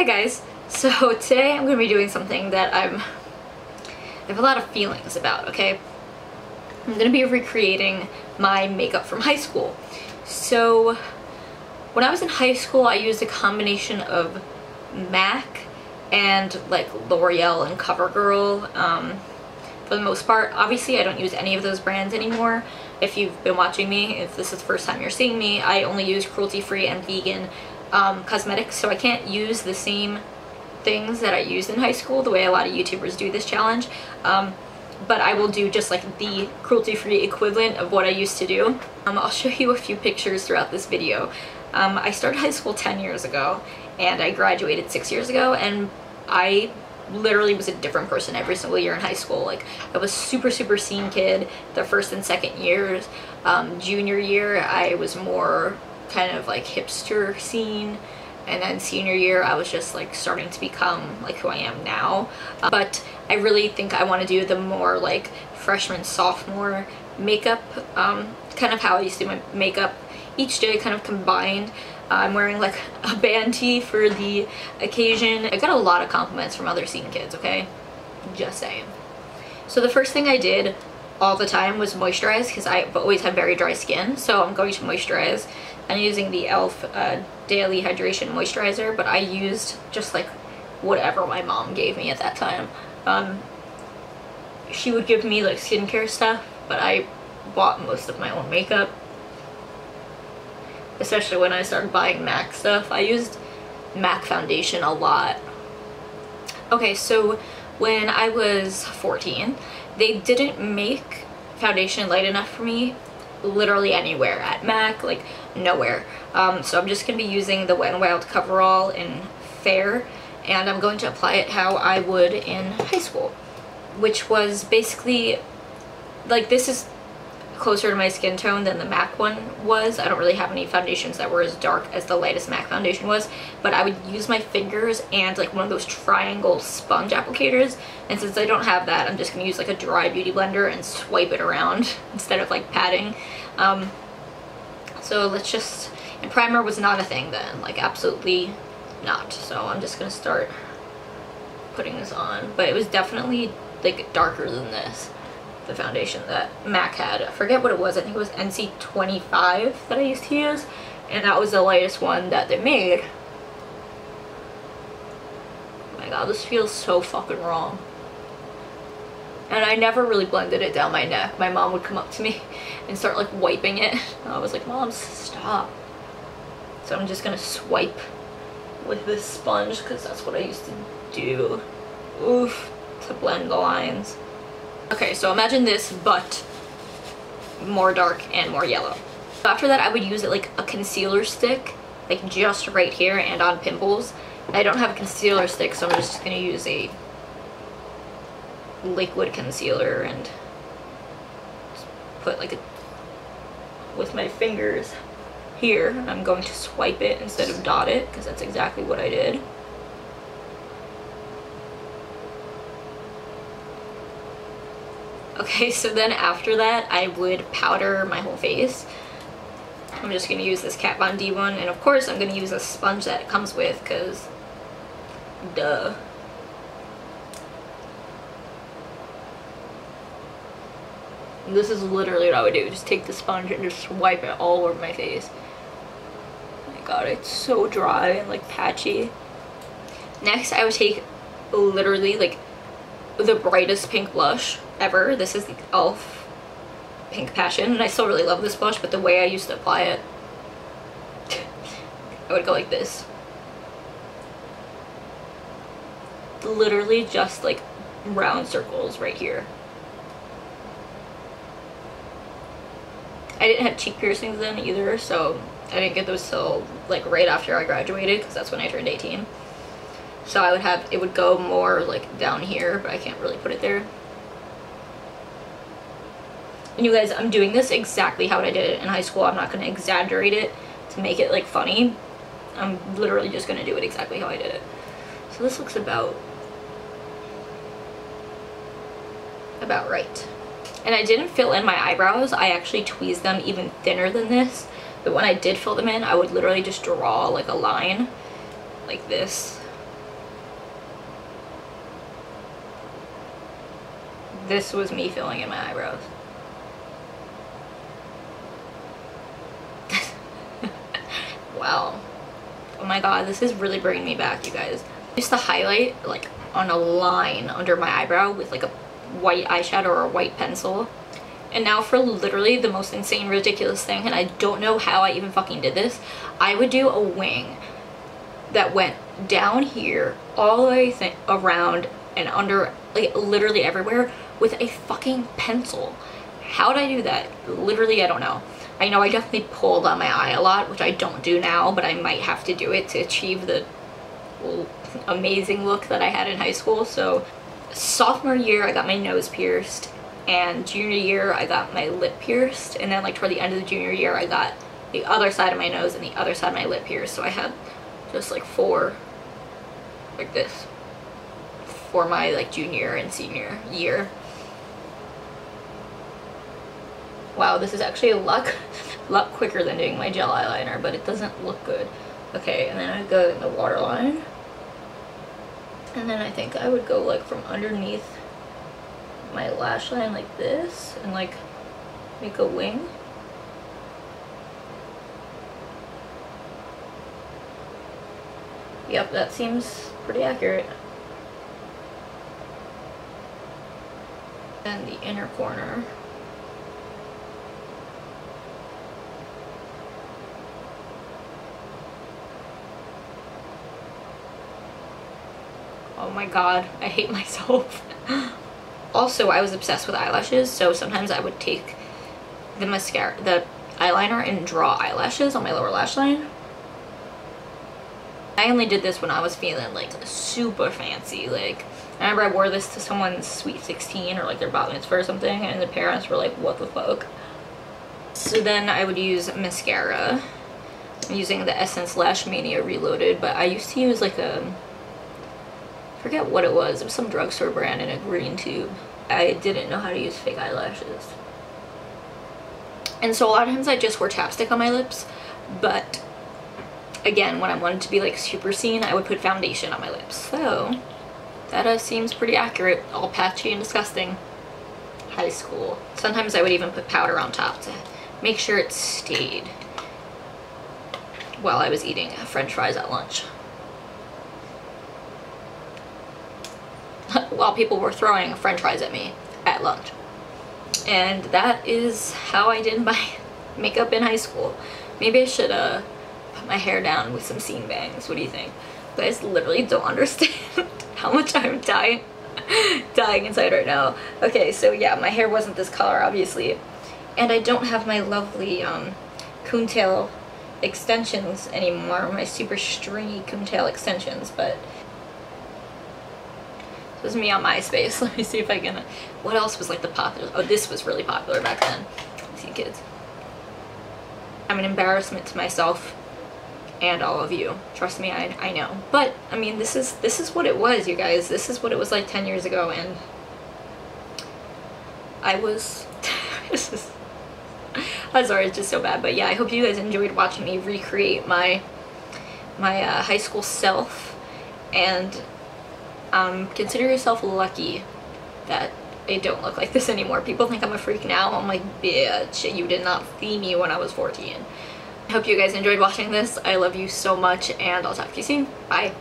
Hey guys, so today I'm going to be doing something that I'm, I have a lot of feelings about, okay? I'm going to be recreating my makeup from high school. So when I was in high school I used a combination of MAC and like L'Oreal and CoverGirl um, for the most part. Obviously I don't use any of those brands anymore. If you've been watching me, if this is the first time you're seeing me, I only use cruelty-free and vegan um, cosmetics, so I can't use the same things that I used in high school, the way a lot of YouTubers do this challenge. Um, but I will do just like the cruelty-free equivalent of what I used to do. Um, I'll show you a few pictures throughout this video. Um, I started high school 10 years ago and I graduated six years ago and I literally was a different person every single year in high school. Like I was super super scene kid the first and second years. Um, junior year I was more kind of like hipster scene. And then senior year I was just like starting to become like who I am now. Uh, but I really think I want to do the more like freshman sophomore makeup um, kind of how I used to do my makeup each day kind of combined. Uh, I'm wearing like a band tee for the occasion. I got a lot of compliments from other scene kids okay? Just saying. So the first thing I did all the time was moisturize because I've always had very dry skin so I'm going to moisturize I'm using the e.l.f. Uh, Daily Hydration Moisturizer, but I used just like whatever my mom gave me at that time. Um, she would give me like skincare stuff, but I bought most of my own makeup. Especially when I started buying MAC stuff. I used MAC foundation a lot. Okay, so when I was 14, they didn't make foundation light enough for me literally anywhere at MAC, like nowhere. Um, so I'm just going to be using the Wet n Wild Coverall in Fair and I'm going to apply it how I would in high school, which was basically, like this is closer to my skin tone than the MAC one was. I don't really have any foundations that were as dark as the lightest MAC foundation was, but I would use my fingers and like one of those triangle sponge applicators, and since I don't have that, I'm just going to use like a dry beauty blender and swipe it around instead of like patting. Um, so let's just, and primer was not a thing then, like absolutely not. So I'm just gonna start putting this on, but it was definitely like darker than this, the foundation that MAC had. I forget what it was, I think it was NC25 that I used to use, and that was the lightest one that they made. Oh my god, this feels so fucking wrong and I never really blended it down my neck. My mom would come up to me and start like wiping it. And I was like, Mom, stop. So I'm just gonna swipe with this sponge because that's what I used to do. Oof, to blend the lines. Okay, so imagine this, but more dark and more yellow. After that, I would use it like a concealer stick, like just right here and on pimples. I don't have a concealer stick, so I'm just gonna use a liquid concealer and put like a with my fingers here I'm going to swipe it instead of dot it because that's exactly what I did okay so then after that I would powder my whole face I'm just going to use this Kat Von D one and of course I'm going to use a sponge that it comes with because duh This is literally what I would do. Just take the sponge and just wipe it all over my face. Oh my god, it's so dry and like patchy. Next, I would take literally like the brightest pink blush ever. This is the e.l.f. Pink Passion. And I still really love this blush, but the way I used to apply it, I would go like this. Literally just like round circles right here. I didn't have cheek piercings then either, so I didn't get those till like right after I graduated because that's when I turned 18. So I would have, it would go more like down here, but I can't really put it there. And you guys, I'm doing this exactly how I did it in high school. I'm not going to exaggerate it to make it like funny. I'm literally just going to do it exactly how I did it. So this looks about, about right. And I didn't fill in my eyebrows. I actually tweezed them even thinner than this. But when I did fill them in, I would literally just draw like a line like this. This was me filling in my eyebrows. Wow. Oh my god, this is really bringing me back, you guys. Just the highlight, like, on a line under my eyebrow with, like, a white eyeshadow or a white pencil. And now for literally the most insane, ridiculous thing, and I don't know how I even fucking did this, I would do a wing that went down here, all the way around and under, like, literally everywhere with a fucking pencil. How did I do that? Literally, I don't know. I know I definitely pulled on my eye a lot, which I don't do now, but I might have to do it to achieve the amazing look that I had in high school. So sophomore year, I got my nose pierced, and junior year, I got my lip pierced, and then like toward the end of the junior year, I got the other side of my nose and the other side of my lip pierced. So I had just like four, like this, for my like junior and senior year. Wow, this is actually a lot, lot quicker than doing my gel eyeliner, but it doesn't look good. Okay, and then I go in the waterline. And then I think I would go like from underneath my lash line like this and like make a wing. Yep, that seems pretty accurate. And the inner corner. Oh my god, I hate myself. also, I was obsessed with eyelashes, so sometimes I would take the mascara, the eyeliner and draw eyelashes on my lower lash line. I only did this when I was feeling like super fancy. Like, I remember I wore this to someone's sweet 16 or like their bat mitzvah or something, and the parents were like, what the fuck? So then I would use mascara. I'm using the Essence Lash Mania Reloaded, but I used to use like a forget what it was. It was some drugstore brand in a green tube. I didn't know how to use fake eyelashes. And so a lot of times I just wear chapstick on my lips, but again, when I wanted to be like super scene, I would put foundation on my lips. So that uh, seems pretty accurate, all patchy and disgusting. High school. Sometimes I would even put powder on top to make sure it stayed while I was eating french fries at lunch. While people were throwing french fries at me at lunch. And that is how I did my makeup in high school. Maybe I should uh, put my hair down with some scene bangs. What do you think? You guys literally don't understand how much I'm dying, dying inside right now. Okay, so yeah, my hair wasn't this color, obviously. And I don't have my lovely um, coontail extensions anymore, my super stringy coontail extensions, but this was me on MySpace. Let me see if I can... What else was like the popular... Oh, this was really popular back then. See, kids. I'm an embarrassment to myself and all of you. Trust me, I, I know. But, I mean, this is this is what it was, you guys. This is what it was like 10 years ago, and I was... this is... I'm sorry, it's just so bad. But yeah, I hope you guys enjoyed watching me recreate my my uh, high school self and um, consider yourself lucky that I don't look like this anymore. People think I'm a freak now. I'm like, bitch, you did not see me when I was 14. I hope you guys enjoyed watching this. I love you so much and I'll talk to you soon. Bye.